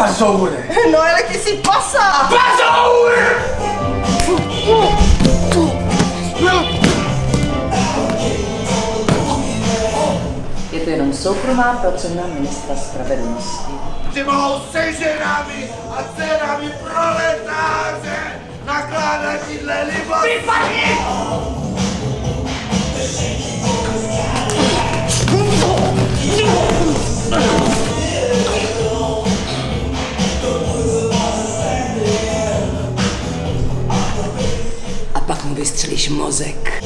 Pasoury! No ale ty si pasa! Pasoury! Je to jenom soukromá pracovna ministra spravedlnosti. Ty mohou se ženami a dcerami proletáře nakládat dle libosti! Vystřelíš mozek.